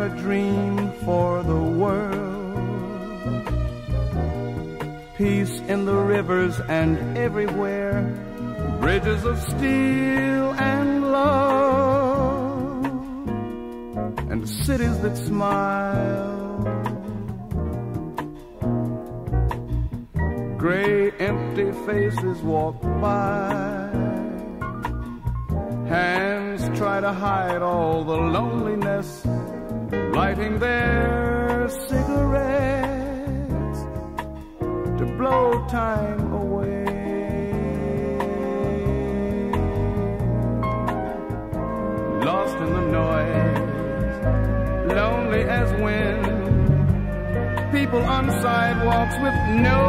got a dream for the world. Peace in the rivers and everywhere, bridges of steel and love, and cities that smile. Gray, empty faces walk by. Hands try to hide all the loneliness, lighting their cigarettes to blow time away. Lost in the noise, lonely as wind. People on sidewalks with no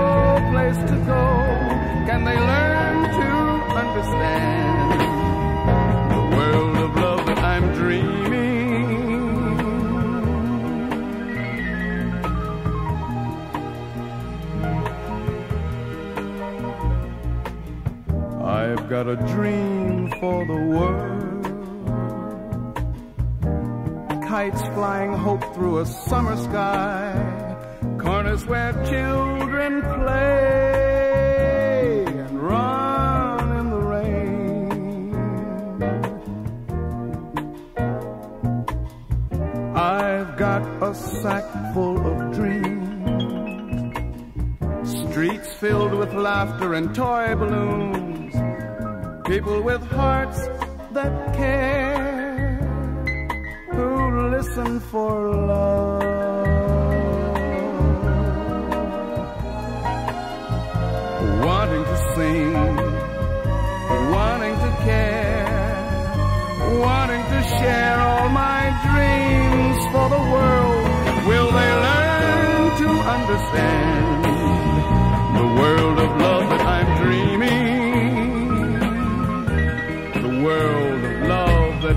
place to go. Can they learn to understand got a dream for the world. Kites flying hope through a summer sky. Corners where children play and run in the rain. I've got a sack full of dreams. Streets filled with laughter and toy balloons. People with hearts that care. Who listen for love.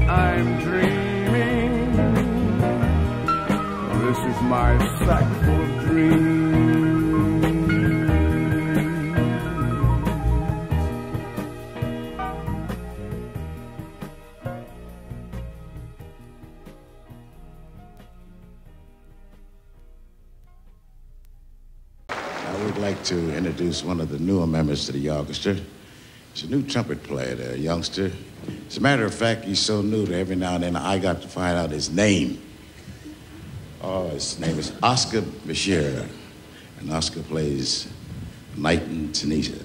I'm dreaming. This is my sack full of dreams. I would like to introduce one of the newer members to the orchestra. He's a new trumpet player, there, youngster. As a matter of fact, he's so new that every now and then I got to find out his name. Oh, his name is Oscar Bashir, and Oscar plays Night in Tunisia.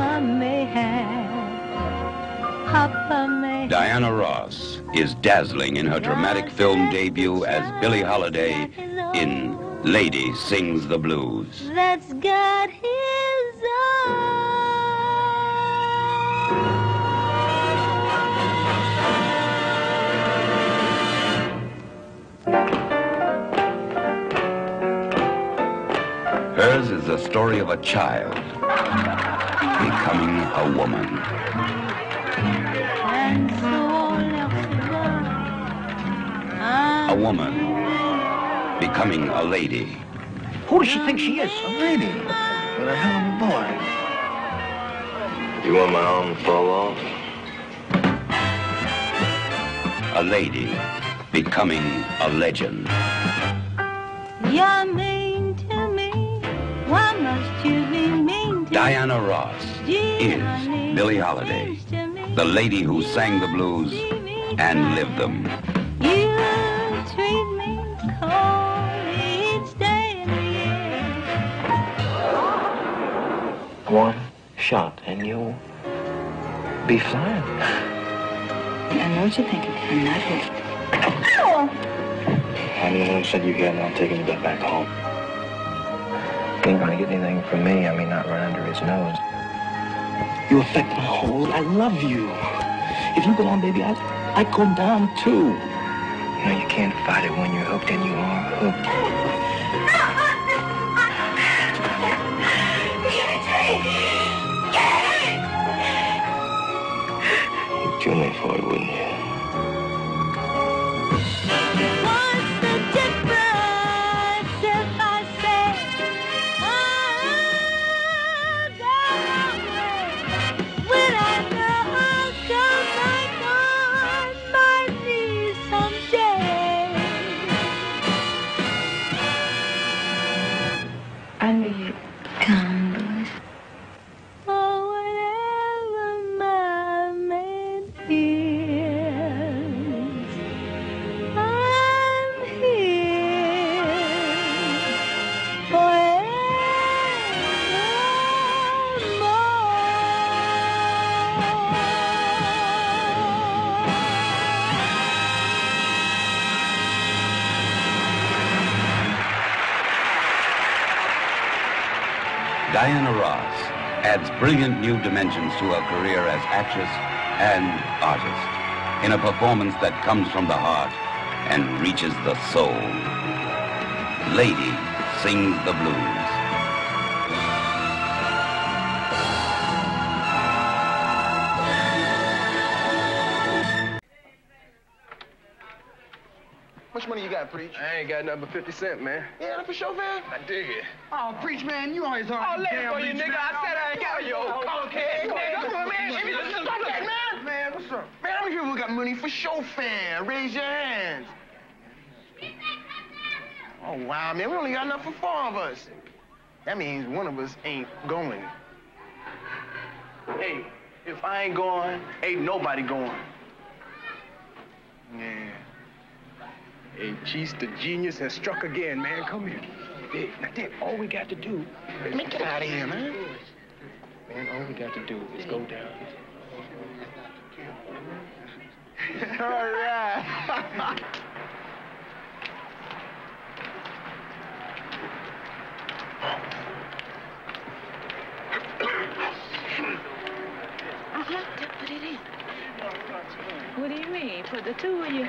Mama may have, Papa may. Diana Ross is dazzling in her dramatic film debut as Billie Holiday in Lady Sings the Blues. That's got his Hers is the story of a child becoming a woman. And so all else is gone. A I'm woman becoming a lady. Who does she think she is? A lady. With a hell of a boy. You want my arm to fall off? A lady becoming a legend. You're mean to me. Why must you be mean to Diana Ross is Billie Holiday, the lady who sang the blues and lived them. You treat me cold each day of. One shot and you'll be flying. I know what you're thinking. I'm not here. I'm the one who sent you here and I'm taking you back home. Ain't gonna get anything from me. I mean, not run under his nose. You affect my whole. I love you. If you go on, baby, I, I go down too. You know, you can't fight it when you're hooked, and you are hooked. Diana Ross adds brilliant new dimensions to her career as actress and artist in a performance that comes from the heart and reaches the soul. Lady sings the blues. Preach? I ain't got nothing but 50 cent, man. Yeah, that's for sure, man. I dig it. Oh, Preach, man, you always are. Oh, it for you, nigga. I said I ain't got yo. Okay, nigga. Come on, man. Give me the that, man. Man, what's up? Man, how many people got money for show fan? Raise your hands. Oh, wow, man, we only got enough for four of us. That means one of us ain't going. Hey, if I ain't going, ain't nobody going. Yeah. Hey, Cheese the genius has struck again, man. Come here. Hey, now, Dick, all we got to do is Man, get out of here, man. Man, all we got to do is go down. All right. Put it in. What do you mean? For the two of you?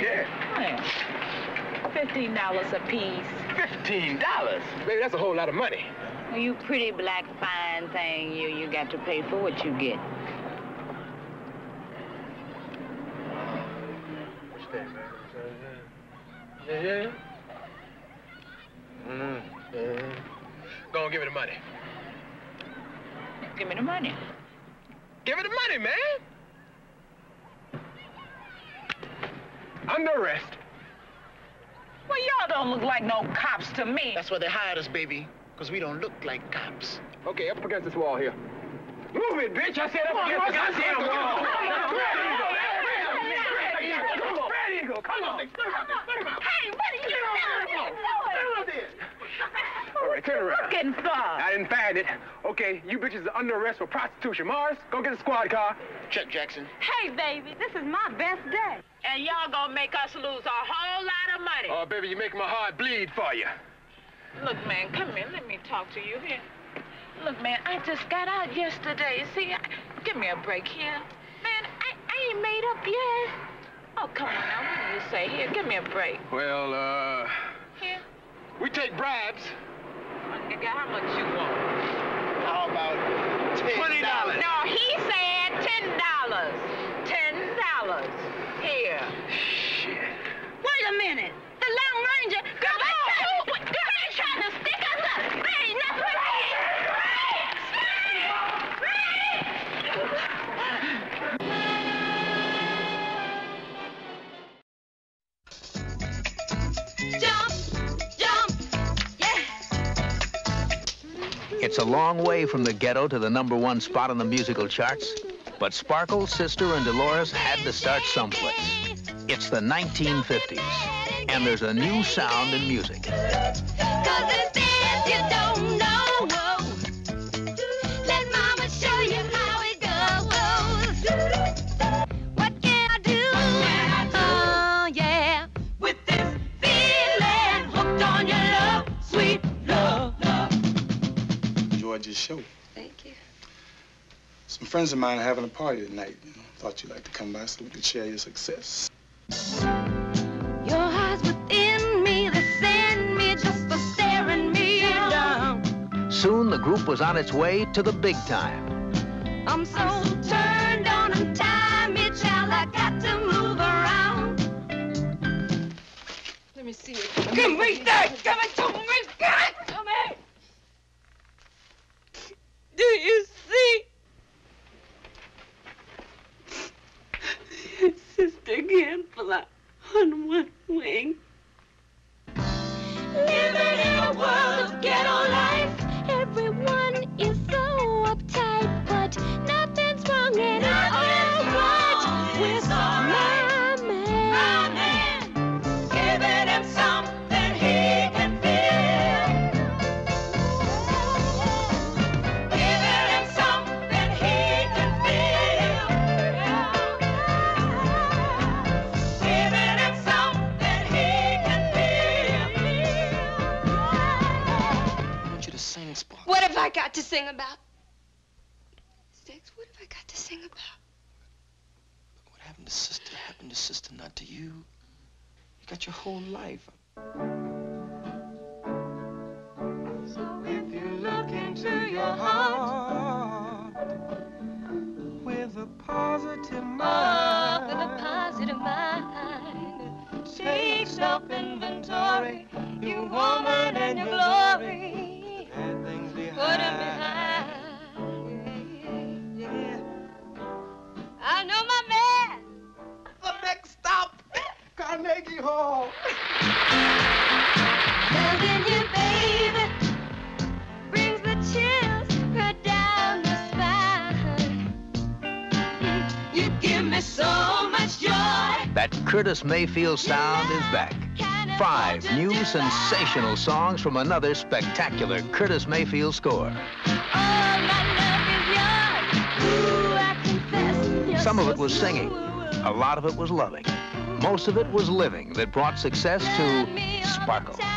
Yeah. Well, fifteen dollars a piece. Fifteen dollars? Baby, that's a whole lot of money. Well, you pretty black fine thing, you you got to pay for what you get. Yeah, yeah. Mm, yeah. Go on, give me the money. Give me the money. Give me the money, man. Under arrest. Well, y'all don't look like no cops to me. That's why they hired us, baby. Because we don't look like cops. Okay, up against this wall here. Move it, bitch! I said up against the goddamn wall. Spread eagle, come on. Spread eagle, come on. Hey, what are you doing? All right, turn around. Looking for? I didn't find it. Okay, you bitches are under arrest for prostitution. Mars, go get a squad car. Check, Jackson. Hey, baby, this is my best day and y'all gonna make us lose a whole lot of money. Oh, baby, you make my heart bleed for you. Look, man, come in. Let me talk to you here. Look, man, I just got out yesterday. See, I, give me a break here. Man, I, I ain't made up yet. Oh, come on now. What do you say? Here, give me a break. Well, uh... Here? We take bribes. Oh, nigga, how much you want? How about $10? $20. No, he said $10. $10. Here. Shit. Wait a minute. The Lone Ranger. Girl, oh, girl, they trying to stick us up. There ain't nothing Jump, jump, yeah. It's a long way from the ghetto to the number one spot on the musical charts, but Sparkle, Sister, and Dolores had to start someplace. It's the 1950s, and there's a new sound in music. Friends of mine are having a party tonight. You know, thought you'd like to come by so we could share your success. Your heart's within me, they send me just for staring me down. Soon the group was on its way to the big time. I'm so turned on and time, me child, I got to move around. Let me see it. Give me that! Give it to me! Give it to me! Do you see? Got to sing about? Stix, what have I got to sing about? What happened to sister happened to sister, not to you. You got your whole life. So if you look into your heart with a positive Oh, with a positive mind. Take self-inventory, you woman Carnegie Loving you, baby, brings the chills right down the spine. You give me so much joy. That Curtis Mayfield sound is back. Five new sensational songs from another spectacular Curtis Mayfield score. All my love is yours. Ooh, I confess. you're Some of it was singing. A lot of it was loving. Most of it was living that brought success to Sparkle.